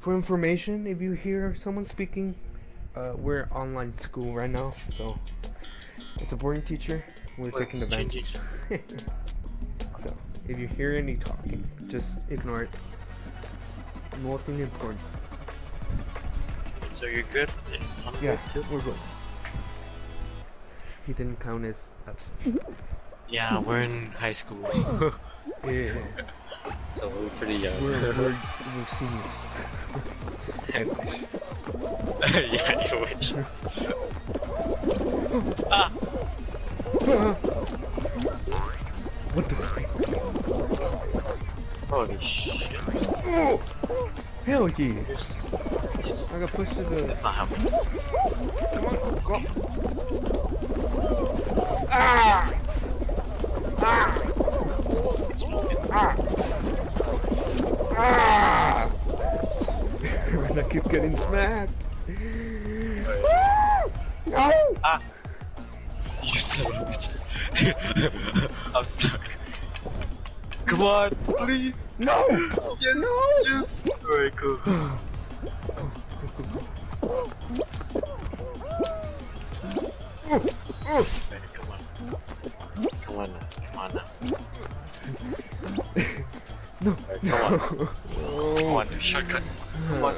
For information, if you hear someone speaking, uh, we're online school right now, so it's a boring teacher. We're We're taking advantage. so if you hear any talking, just ignore it. Nothing important. So you're good? I'm Yeah, good we're good. He didn't count as absent. Yeah, we're in high school. Yeah, so we're pretty young. we're, we're, we're seniors. Yeah, you wish. ah! what the freak? Holy shit. Oh! Hell yeah! This, I got pushed to the. that's not happening. Come on, go! Ah! Ah! Ah! Ah! I keep getting smacked. No! Ah! You son of a bitch. Dude, I'm stuck. Come on, please. No! Yes, No! Just. Alright, cool. Hey, come on. Come on now. Come on now. no! Alright, come on. Come on, shortcut. Come on,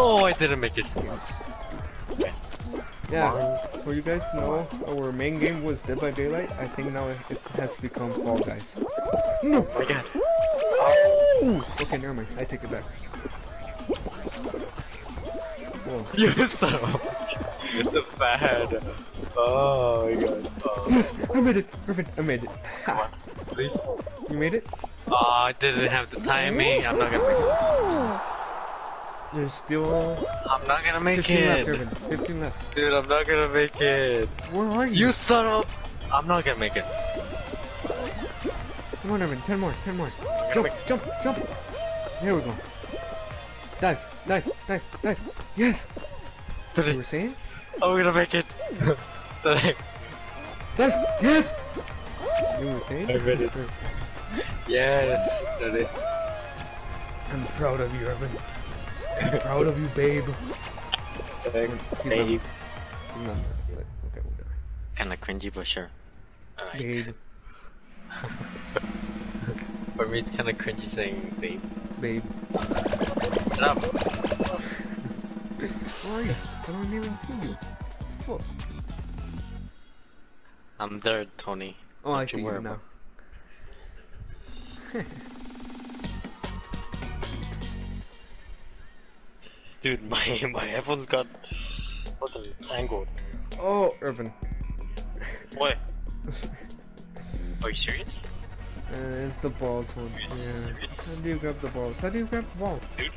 No, I didn't make it. Yeah, for you guys to know, our main game was Dead by Daylight. I think now it has become Fall Guys. No! Oh my god. Ooh. Okay, never mind. I take it back. Whoa. You son of a bitch. The fan. Oh my god. Oh, Yes, I made it. Perfect. I made it. please. You made it? Oh, I didn't have the timing. I'm not gonna make it. There's still uh, I'm not gonna make 15 left, it. Irvin. 15 left. Dude, I'm not gonna make it. Where are you? You son of. I'm not gonna make it. Come on, Irvin. 10 more. 10 more. Jump, jump, jump. Here we go. Dive, dive, dive, dive. Yes. Did You it? were saying? I'm gonna make it. Did I? Dive. Yes. You were saying? I made it. Yes. Did it? I'm proud of you, Irvin. I'm proud of you, babe. Thanks, He's babe. I'm not. But, okay, we'll. Kinda cringy, but sure. Alright. Babe, For me, it's kinda cringy saying babe. babe. Shut up. Where are you? I don't even see you. Fuck. I'm there, Tony. Oh, I Don't you see you worry now. Dude, my my headphones got fucking tangled. Oh, Urban. What? Are you serious? Uh, it's the balls one. Yeah. serious? How do you grab the balls? How do you grab the balls? Dude?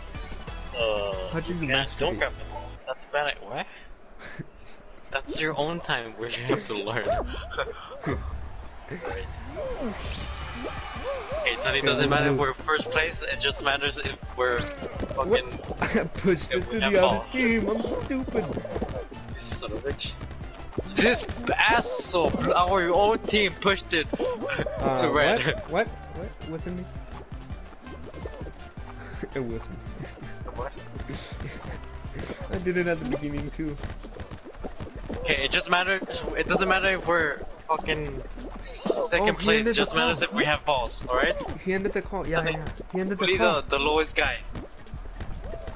Uh, How do you can't- masturbate? Don't grab the balls. That's bad. What? That's your own time where you have to learn. Right. Hey, Tony, Okay, doesn't matter if we're first place, it just matters if we're fucking I pushed it to the other balls. team. I'm stupid. son of a bitch. This asshole, our own team pushed it Uh, to red. What? What? What? Wasn't me. it was me. What? I did it at the beginning too. Okay, it just matters. It doesn't matter if we're fucking second Oh, place. just matters if we have balls. All right. He ended the call. Yeah, yeah. He ended the Only call. the the lowest guy.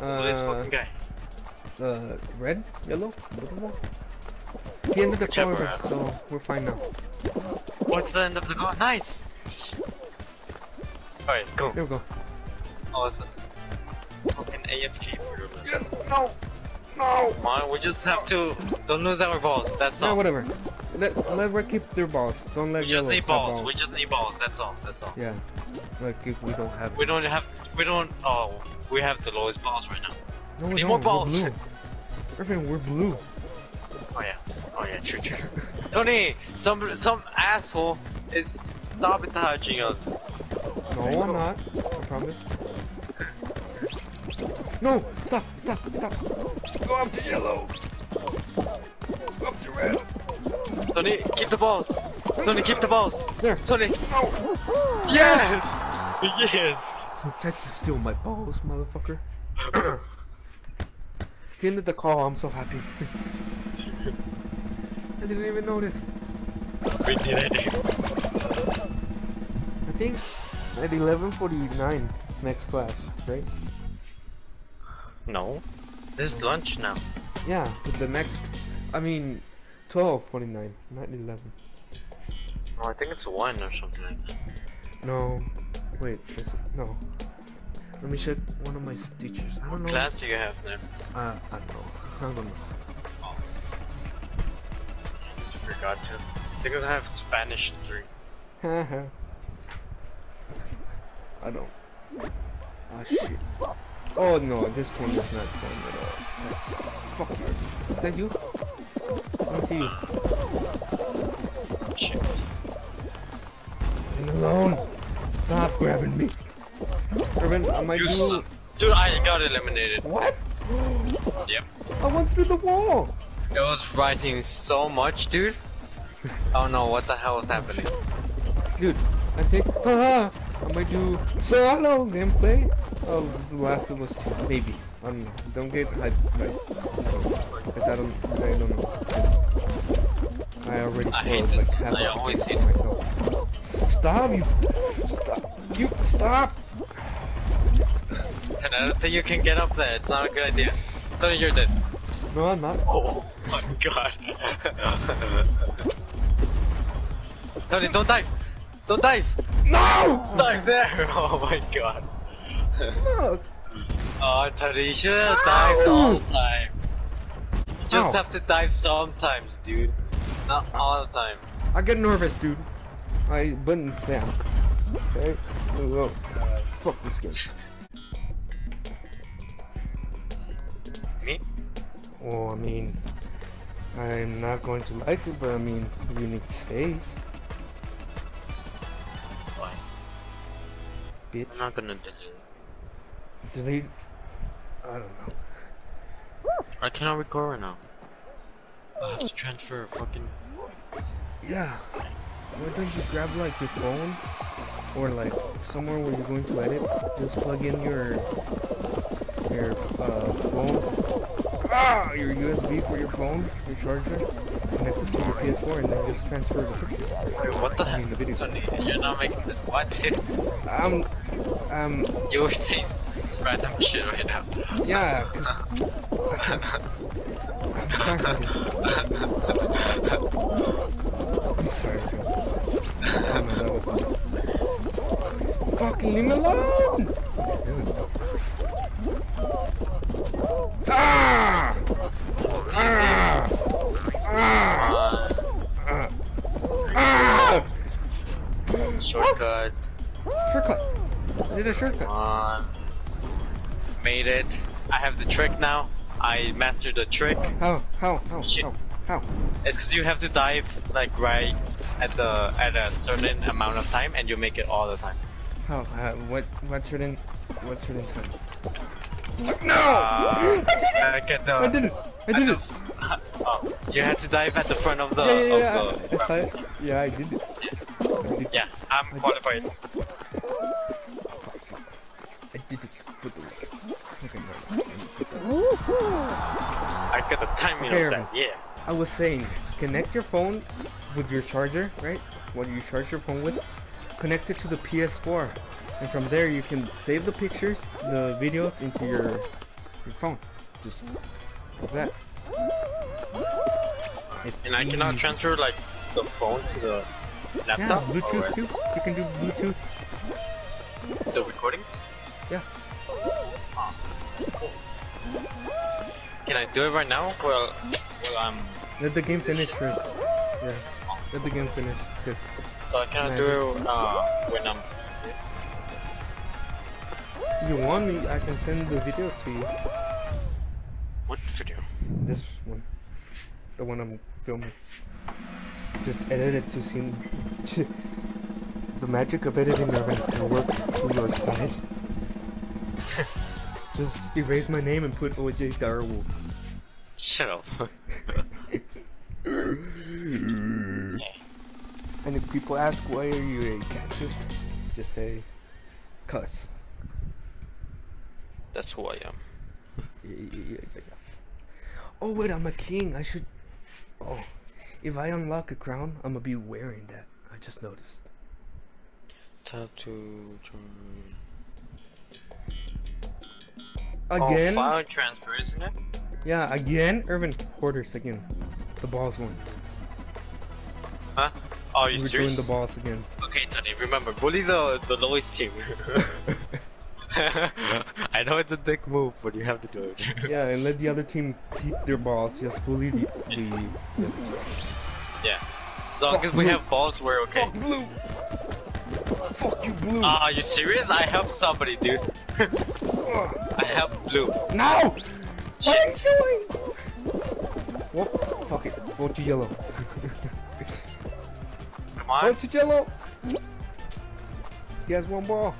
Lowest Uh, fucking guy. uh, red, yellow, both of them. He ended the call, Whichever, so we're fine now. What's the end of the call? Nice. All right, go. Here we go. Oh, it's a fucking AFK for your list. Yes. No. No. Come on, we just have to don't lose our balls. That's No, all. whatever. Let let red keep their balls. Don't let we just need have balls. We just need balls. That's all. That's all. Yeah. Like if we don't have. We don't have. We don't. Oh, we have the lowest balls right now. No, we need don't. more We're balls. blue. Irvin, we're blue. Oh yeah. Oh yeah. True. True. Tony, some some asshole is sabotaging us. No, I'm not. I promise. No! Stop! Stop! Stop! Go up to yellow! Up to red! Tony, keep the balls. Tony, keep the balls. There! Tony. No! Yes. Yes. Tried to steal my balls, motherfucker. he ended the call. I'm so happy. I didn't even notice. We did it. I think at 11:49 it's next class, right? No. This is lunch now. Yeah, but the next. I mean, 12:49, not 11. Oh, I think it's one or something like that. No, wait, is it? No. Let me check one of my teachers. I don't know. Class do you have next? Uh, I don't know. I don't know. Just forgot to. I think I have Spanish 3. Haha. I don't. Ah shit. Oh no, this one is not fun at all. Fuck you. Is that you? I don't see you. Shit. Leave me alone. Stop grabbing me. Urban, I might You do. Dude, I got eliminated. What? Yep. I went through the wall. It was rising so much, dude. Oh no, what the hell is happening? Dude, I think. Haha. I might do solo gameplay of The Last of Us 2. Maybe. I don't know. Don't get hyped, guys. Cause I don't. I don't know. 'Cause I already I spoiled like this. half I always for myself. Stop you! Stop! You stop! And I don't think you can get up there. It's not a good idea. Me you're dead. No, I'm not. Oh my god. Tony, don't dive! Don't dive! No! Dive there! Oh my god. Fuck! Oh, Tony, you should have dived all the time. You just Ow. have to dive sometimes, dude. Not all the time. I get nervous, dude. I button spam. Okay? Whoa. Fuck this game. Me? Well, I mean, I'm not going to like it, but I mean, you need space, It's fine. bitch. I'm not gonna delete. Delete. I don't know. I cannot record right now. I have to transfer fucking. Yeah. Why don't you grab like your phone or like somewhere where you're going to edit? Just plug in your your uh, phone. Ah, your USB for your phone, your charger, connect it to your PS4, and then just transfer the picture. Wait, what the I mean, the video. Tony, you're not making this. What? Um, um, you were saying s- random shit right now. yeah. I'm sorry. Oh no. Fucking leave me alone! Ah! Ah! Ah! Ah! Ah! Shortcut. Shortcut. I did a shortcut. One. Made it. I have the trick now. I mastered the trick. How? How? How? Shit. How? How? It's because you have to dive like right at the at a certain amount of time, and you make it all the time. How? Uh, what? What certain? What certain time? No! Uh, I get the. I did it! I did it! Oh, you had to dive at the front of the. Yeah, yeah, yeah. Of the I, I. Yeah, I did it. Yeah, I'm qualified. I got the timing Okay, of that. Yeah. I was saying, connect your phone with your charger, right? What you charge your phone with, connect it to the PS4, and from there you can save the pictures, the videos into your your phone, just like that. It's And I cannot transfer like the phone to the laptop? Yeah. Bluetooth too. You can do Bluetooth. The recording. Yeah. Can I do it right now? Well, well, I'm. Let the game finish first. Yeah. Let the game finish, cause So I cannot do it uh, when I'm. you want me, I can send the video to you. What video? This one, the one I'm filming. Just edit it to seem. the magic of editing can work to your side. Just erase my name and put OJ Darwolf. Shut up. And if people ask why are you a cat, just just say, cuss. That's who I am. Yeah, yeah, yeah. Oh wait, I'm a king. I should. Oh, if I unlock a crown, I'm gonna be wearing that. I just noticed. Tap to join. Again? Oh, file transfer, isn't it? Yeah, again. Irvin Hoarders again. The balls one. Huh? Oh, you We're doing serious? the balls again. Okay, Tony, remember, bully the, the lowest team. I know it's a dick move, but you have to do it. yeah, and let the other team keep their balls. Just bully the the. the yeah. As long Fuck as we blue. have balls, we're okay. Fuck blue. Fuck you, blue. Ah, are you serious? I helped somebody, dude. Ugh. I have blue. no. What are you doing? What? Fuck it. Vote to yellow. Come on. Vote to yellow. He has one ball.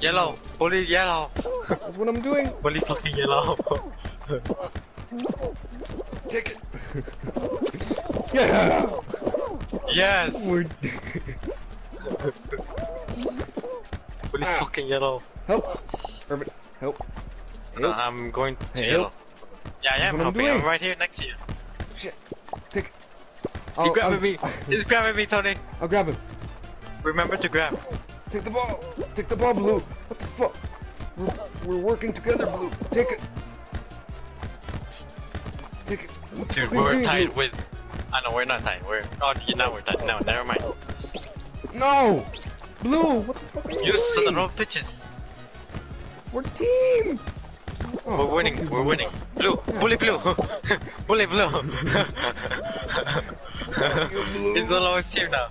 Yellow. Bully yellow. That's what I'm doing. Bully fucking yellow. Take it. yeah. yes. We're Bully Ah. fucking yellow. help. No, I'm going to Hey, help. Yeah, yeah, I'm what I'm helping. I'm right here next to you. Shit. Take it. He's oh, grabbing I'll- me. He's grabbing me, Tony. I'll grab him. Remember to grab. Take the ball. Take the ball, Blue. What the fuck? We're, we're working together, Blue. Take it. Take it. What the Dude, we're tied with. I know we're not tied. We're. Oh, you now we're tied. No, never mind. No. Blue. What the fuck are you You son of bitches. We're team. We're winning. We're winning. Blue. Bully blue. Bully blue. He's the lowest tier now.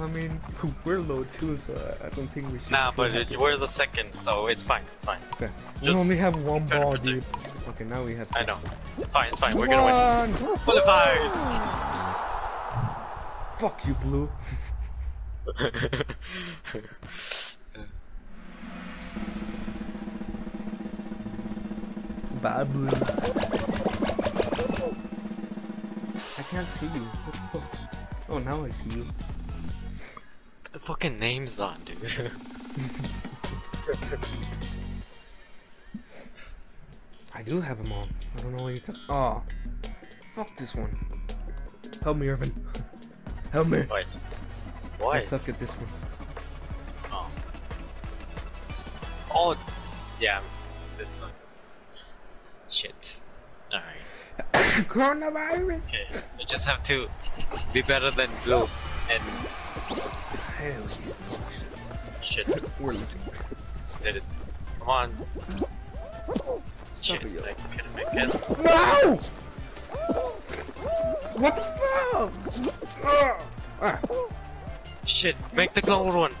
I mean, we're low too, so I- don't think we should. Nah, but it, we're the second, so it's fine. It's fine. Okay. We only have one ball, dude. Okay, now we have. I know. It's fine. It's fine. We're gonna win. win. Bully fight. Fuck you, Blue. Bye, Blue. I can't see you. What the fuck? Oh, now I see you. Put the fucking names on, dude. I do have them on. I don't know what you're talking. Oh, fuck this one. Help me, Irvin. Help me. Wait. I suck at this one. Oh. Oh. Yeah. This one. Shit. Alright. Coronavirus. Okay. We just have to be better than blue. And Hell yeah. Shit. shit. We're losing. Did it. Come on. Stop Shit. it. I couldn't make it. No! What the fuck? Ah. Ah. Shit. Make the gold one.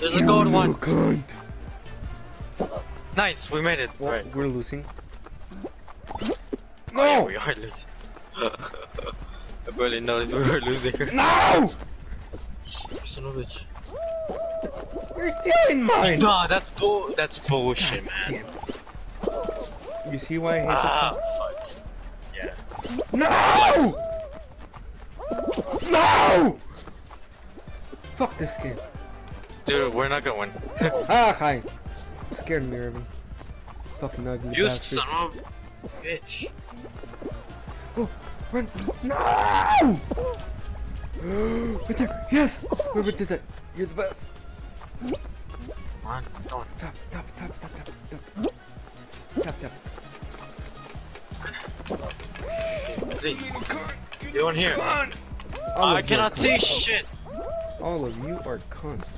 There's a gold one. cunt. Nice. We made it. Well, right. we're losing. Oh, yeah, we are losing. I barely noticed we were losing. No! Son of a bitch. You're stealing mine! No, that's bull. That's bullshit, man. Damn. You see why I hate Ah, fuck. Yeah. No! No! Fuck this game. Dude, we're not gonna win. Ah, hi. Scared me, Irvin. Fucking ugly you bastard. son of a bitch. Oh, run! No! right there. Yes. Whoever did that, you're the best. Come on, on. Tap, tap, tap, tap, tap, tap. Tap, tap. You don't hear? Cunts! All I of you are cannot see shit. All of you are cunts.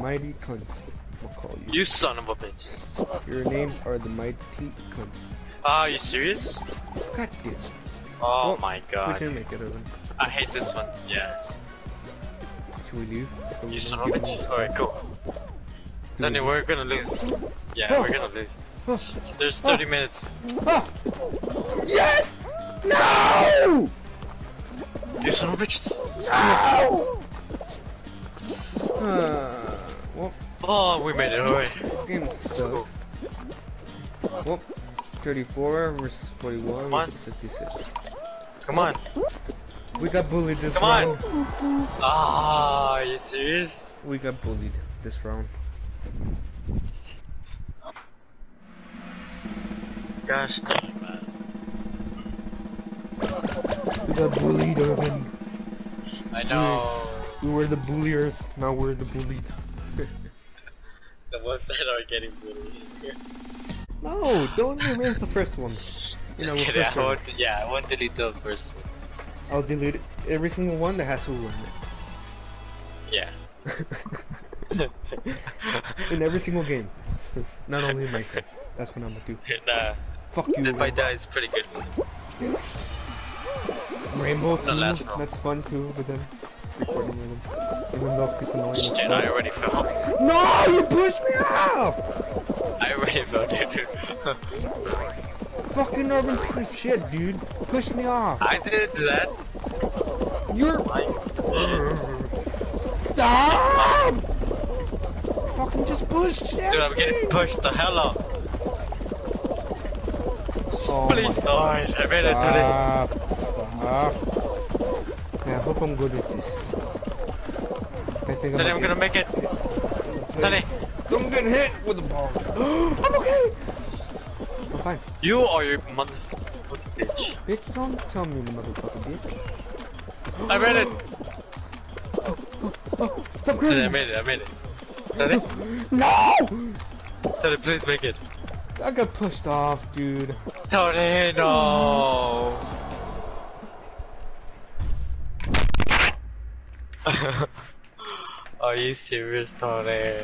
Mighty cunts. We'll call you. You son of a bitch. Your names are the mighty cunts. Ah, you serious? God damn. Oh Well, my We god. can make it, Irvin. I hate this one. Yeah. Should we leave? Are you son of a bitch. Alright, go. Danny, we... we're gonna lose. Yeah, Oh. we're gonna lose. Oh, There's 30 minutes. ah! Yes! No! You son of a bitch. No! Uh, Oh, we made it. Alright. this game sucks. Well, 34 versus 41 Come on. versus 56. Come on. We got bullied this Come on. round. Ah, are you serious? We got bullied this round. Gosh dang, man. We got bullied, Irvin. I know. We were the bulliers, now we're the bullied. The ones that are getting bullied. No, don't erase the first one. You Just know, kidding. I one. want to, yeah, I want to delete the first one. I'll delete every single one that has Hulu Yeah. in it. in every single game. Not only in Minecraft. That's what I'm gonna do. nah. Fuck you. Dead by Die is pretty good. Rainbow too. That's fun too, but then recording with him. Even though it's annoying. Dude. I already fell. No, you pushed me off! I already fell, dude. Fucking urban piece of shit, dude. Push me off. I didn't do that. You're. Stop! Fucking just push Dude, I'm getting pushed the hell up. Oh Please, oh, I made it, did it. Stop. Stop. Yeah, I hope I'm good at this. I think Daddy, I'm gonna gonna make it. Daddy, Don't get hit with the balls. I'm okay. I'm fine. you or your motherfucking bitch. Bitch, don't tell me motherfucking bitch. I made it. Stop Daddy, I made it, I made it. Daddy, No! Daddy, please make it. I got pushed off, dude. Tony, no. Are you serious, Tony?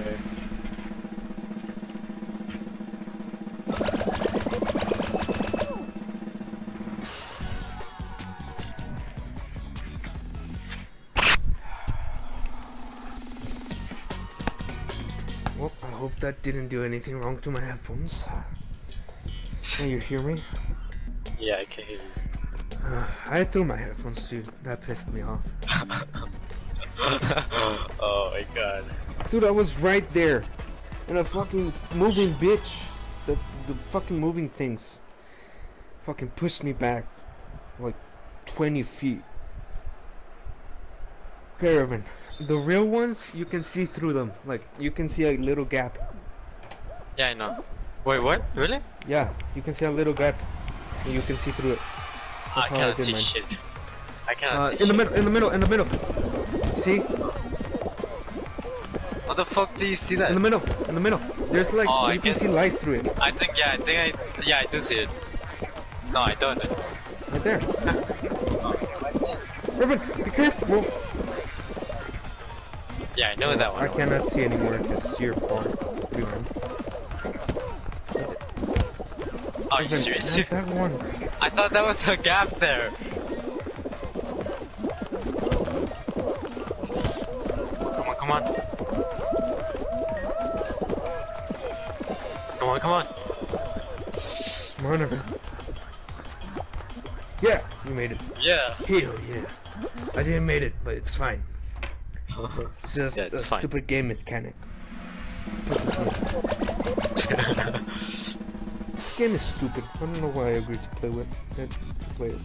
Well, I hope that didn't do anything wrong to my headphones. Can you hear me? Yeah, I can hear you. Uh, I threw my headphones, dude. That pissed me off. oh my god. Dude, I was right there. And a fucking moving bitch. The, the fucking moving things. Fucking pushed me back. Like 20 feet. Okay, Irvin. The real ones, you can see through them. Like, you can see a little gap. Yeah, I know. Wait, what? Really? Yeah, you can see a little gap. And you can see through it. I That's how I cannot did see mine. shit. I cannot Uh, see in the shit. middle, in the middle, in the middle. See? How the fuck do you see that? In the middle, in the middle. There's like, Oh, you can see light through it. I think, yeah, I think I, yeah, I do see it. No, I don't. Right there. What? Irvin, be careful. Yeah, I know that one. I cannot see anymore because you're far behind. Are you serious? that one. I thought that was a gap there. Yeah, you made it. Yeah. Hell yeah. I didn't made it, but it's fine. It's just Yeah, it's a fine. stupid game mechanic. Pisses me off. This game is stupid. I don't know why I agreed to play with it. Play it.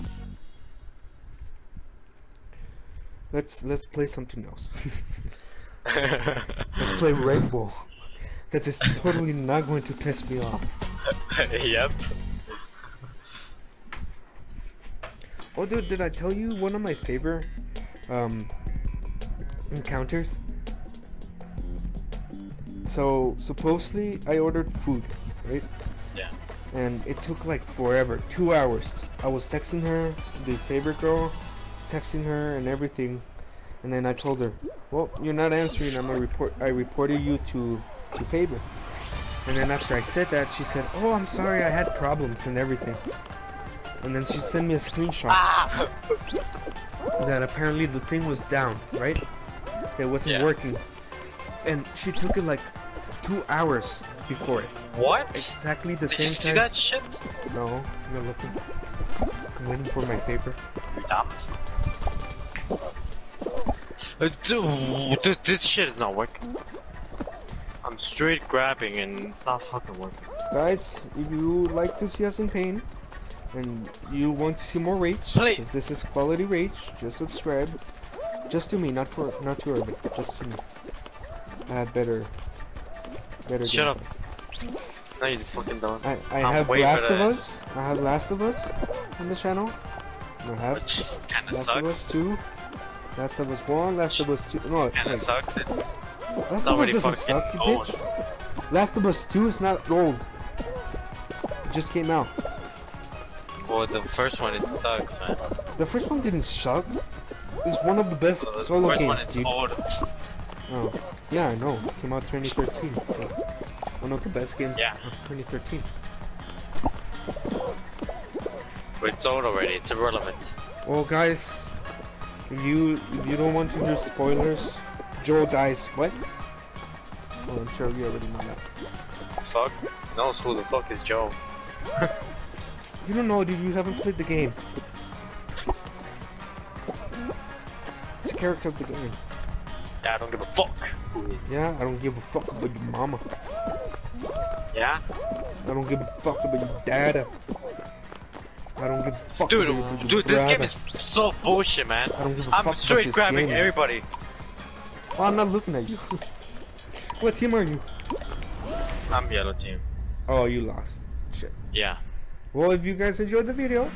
Let's let's play something else. let's play Rainbow. Because it's totally not going to piss me off. yep. Oh, dude, did I tell you one of my favorite um, encounters? So, supposedly, I ordered food, right? Yeah. And it took like forever, two hours. I was texting her, the favorite girl, texting her and everything. And then I told her, well, you're not answering, I'm gonna report, I reported you to, to Faber. And then after I said that, she said, oh, I'm sorry, I had problems and everything. And then she sent me a screenshot Ah! that apparently the thing was down, right? It wasn't Yeah. working. And she took it like two hours before it. What? Exactly the Did you same see time. that shit? No, I'm not looking. I'm waiting for my paper. You. Uh, dude, this shit is not working. I'm straight grabbing and it's not fucking working. Guys, if you would like to see us in pain and you want to see more rage, Please. because this is quality rage, just subscribe. Just to me, not for not to Urban, just to me. I have better better Shut up. No, you fucking don't. I, I I'm have Last of Us. I have Last of Us on the channel. I have Which kinda Last of Us sucks. 2. Last of Us 1, Last of Us 2. No, Kinda like, sucks. It's Last of Us doesn't fucking suck, you bitch. Last of Us 2 is not old. It just came out. Well, the first one it sucks, man. The first one didn't suck. It's one of the best Well, the solo first one games, is dude. old. Oh, yeah, I know. Came out 2013. but one of the best games Yeah. of 2013. But it's old already. It's irrelevant. Well, guys, if you if you don't want to hear spoilers, Joel dies. What? Oh, I'm sure you already know that. Fuck. Knows who the fuck is Joe? You don't know, dude. You haven't played the game. It's the character of the game. I don't give a fuck. Yeah, I don't give a fuck about your mama. Yeah? I don't give a fuck about your dad. I don't give a fuck Dude, about your dude, this game is so bullshit, man. I don't give a fuck I'm about straight this grabbing everybody. Oh, I'm not looking at you. what team are you? I'm yellow team. Oh, you lost. Shit. Yeah. Well, if you guys enjoyed the video,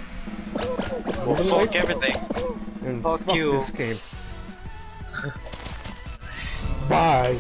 Well, fuck like everything. and fuck fuck you. this game. Bye.